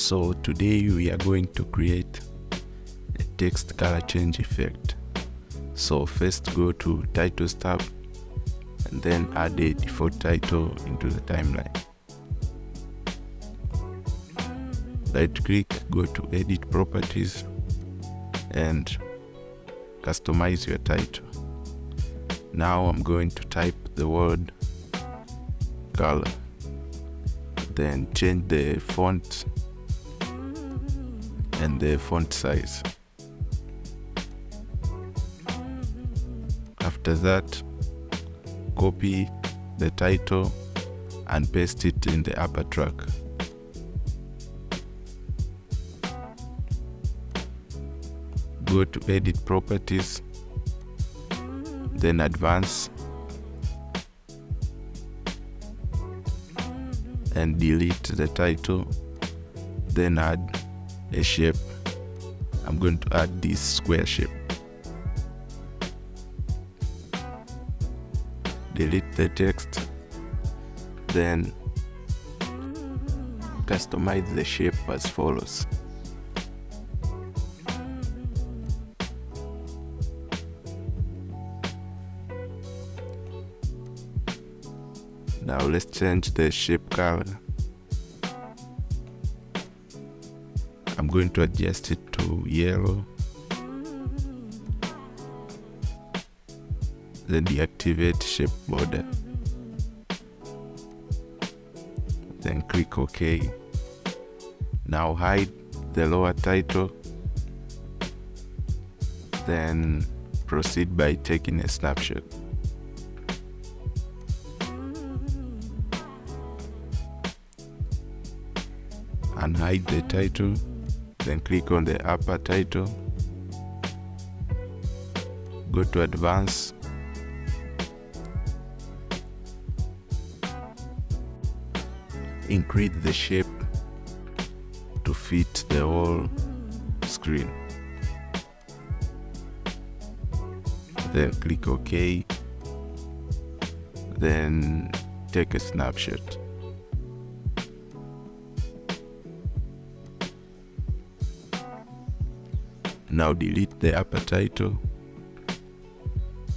So today we are going to create a text color change effect. So first go to titles tab and then add a default title into the timeline. Right click, go to edit properties and customize your title. Now I'm going to type the word color then change the font and the font size. After that copy the title and paste it in the upper track. Go to edit properties then advance and delete the title then add a shape I'm going to add this square shape. Delete the text then customize the shape as follows. Now let's change the shape color I'm going to adjust it to yellow. Then deactivate shape border. Then click OK. Now hide the lower title. Then proceed by taking a snapshot. And hide the title then click on the upper title go to advance increase the shape to fit the whole screen. Then click ok. Then take a snapshot now delete the upper title.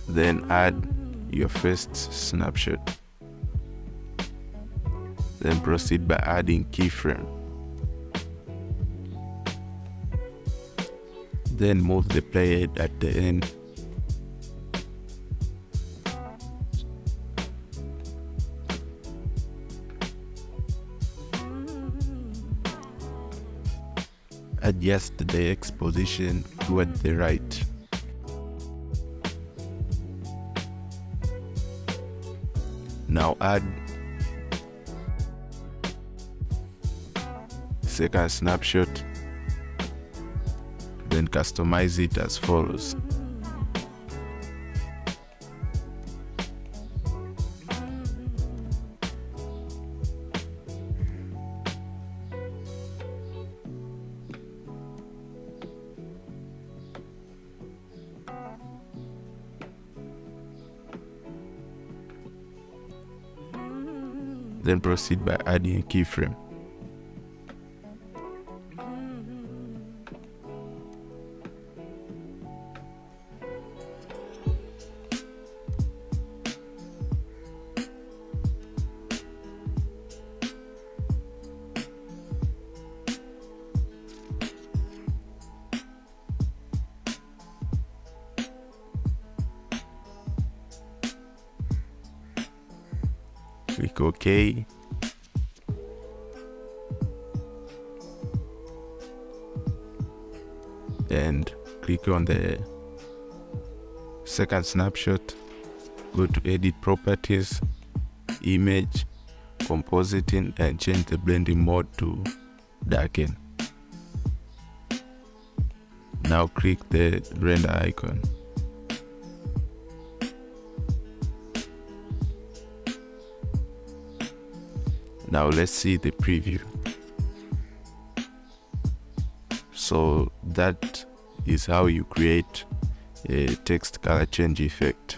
Then add your first snapshot. Then proceed by adding keyframe. Then move the playhead at the end adjust the X position toward the right. Now add second snapshot, then customize it as follows. Then proceed by adding a keyframe. Click OK. And click on the second snapshot. Go to edit properties, image, compositing, and change the blending mode to darken. Now click the render icon. Now let's see the preview. So that is how you create a text color change effect.